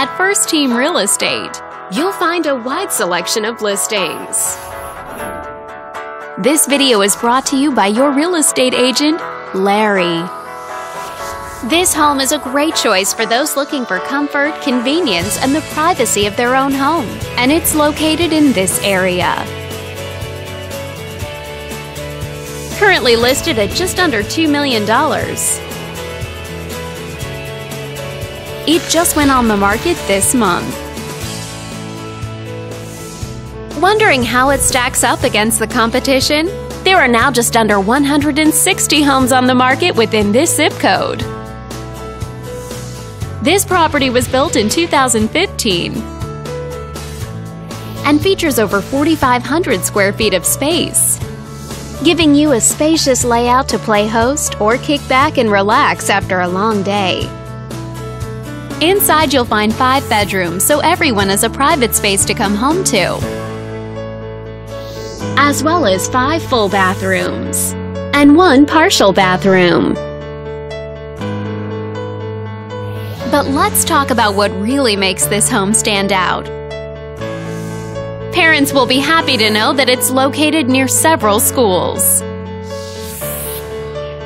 At First Team Real Estate, you'll find a wide selection of listings. This video is brought to you by your real estate agent, Larry. This home is a great choice for those looking for comfort, convenience, and the privacy of their own home, and it's located in this area. Currently listed at just under $2 million. It just went on the market this month. Wondering how it stacks up against the competition? There are now just under 160 homes on the market within this zip code. This property was built in 2015 and features over 4,500 square feet of space, giving you a spacious layout to play host or kick back and relax after a long day. Inside, you'll find five bedrooms, so everyone has a private space to come home to, as well as five full bathrooms and one partial bathroom. But let's talk about what really makes this home stand out. Parents will be happy to know that it's located near several schools.